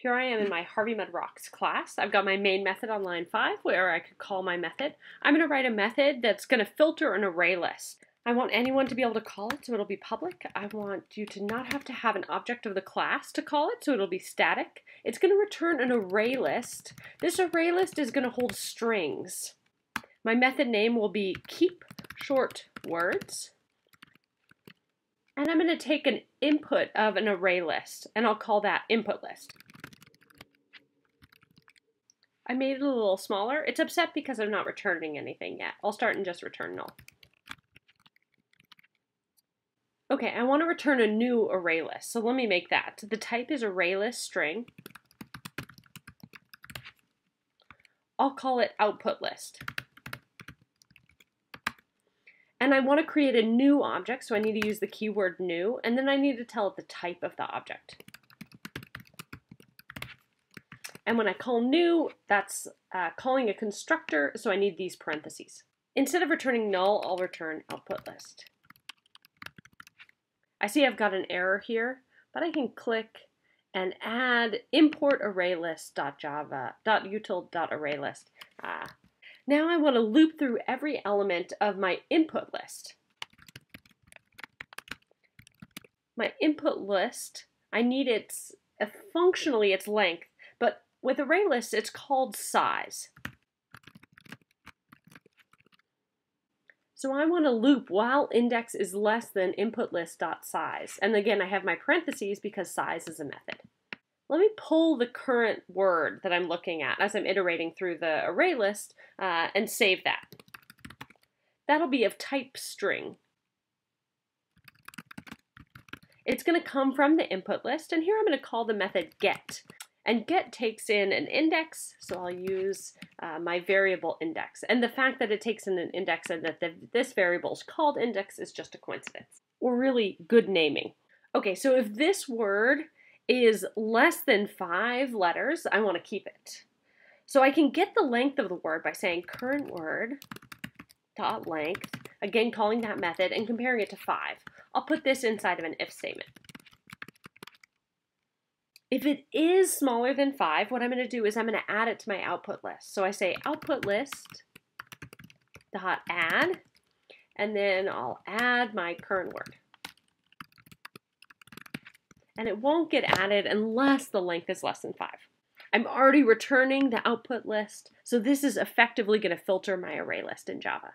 Here I am in my Harvey Mudd Rocks class. I've got my main method on line 5 where I could call my method. I'm going to write a method that's going to filter an array list. I want anyone to be able to call it so it'll be public. I want you to not have to have an object of the class to call it so it'll be static. It's going to return an array list. This array list is going to hold strings. My method name will be keep short words. And I'm going to take an input of an array list and I'll call that input list. I made it a little smaller. It's upset because I'm not returning anything yet. I'll start and just return null. Okay, I want to return a new array list, so let me make that. The type is array list string. I'll call it output list. And I want to create a new object, so I need to use the keyword new, and then I need to tell it the type of the object. And when I call new, that's uh, calling a constructor, so I need these parentheses. Instead of returning null, I'll return output list. I see I've got an error here, but I can click and add import arraylist.java.util.arraylist. Ah. Now I want to loop through every element of my input list. My input list, I need its, uh, functionally its length, with array lists, it's called size. So I want to loop while index is less than input list dot size. And again, I have my parentheses because size is a method. Let me pull the current word that I'm looking at as I'm iterating through the array list uh, and save that. That'll be of type string. It's going to come from the input list, and here I'm going to call the method get. And get takes in an index, so I'll use uh, my variable index. And the fact that it takes in an index and that the, this variable is called index is just a coincidence, or really good naming. Okay, so if this word is less than five letters, I want to keep it. So I can get the length of the word by saying current word dot length, again calling that method and comparing it to five. I'll put this inside of an if statement. If it is smaller than 5, what I'm going to do is I'm going to add it to my output list. So I say output list dot add, and then I'll add my current word. And it won't get added unless the length is less than 5. I'm already returning the output list, so this is effectively going to filter my array list in Java.